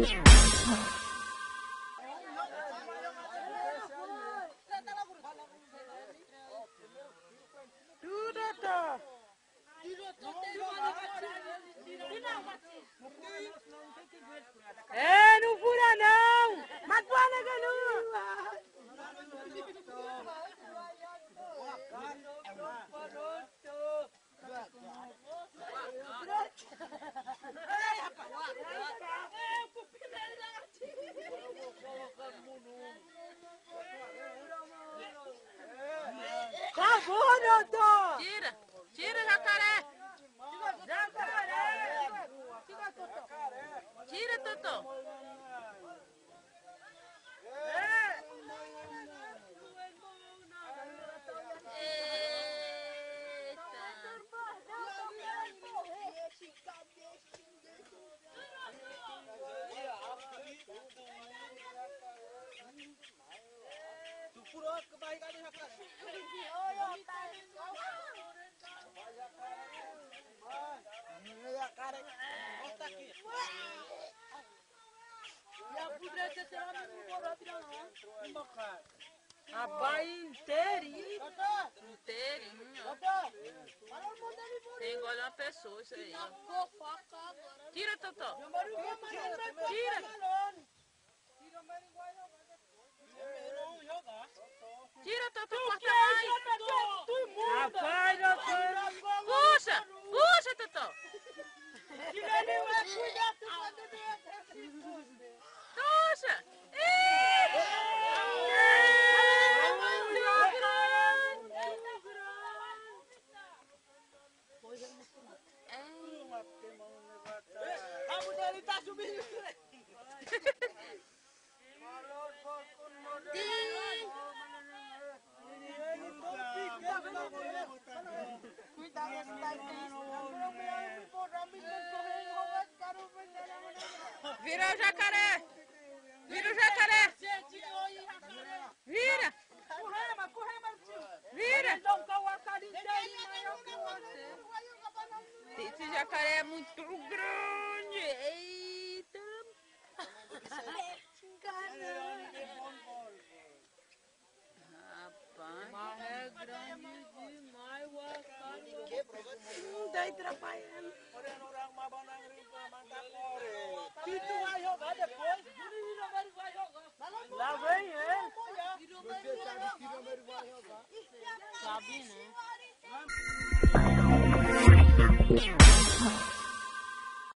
É, não Doutor! Tira! Tira, jacaré! Tira, Totó! A. Rapaz, inteirinho! Inteirinho. Tem igual uma pessoa isso aí. Tira, Totó! Tira, Vira o jacaré! Vira o jacaré! Vira! Vira! Esse jacaré é muito grande! Eita! Rapaz! Mas é grande demais o acari. Não dá atrapalhando. Se tu vai jogar depois, Lá vem ele. você sabe que o número vai jogar. Sabe, né?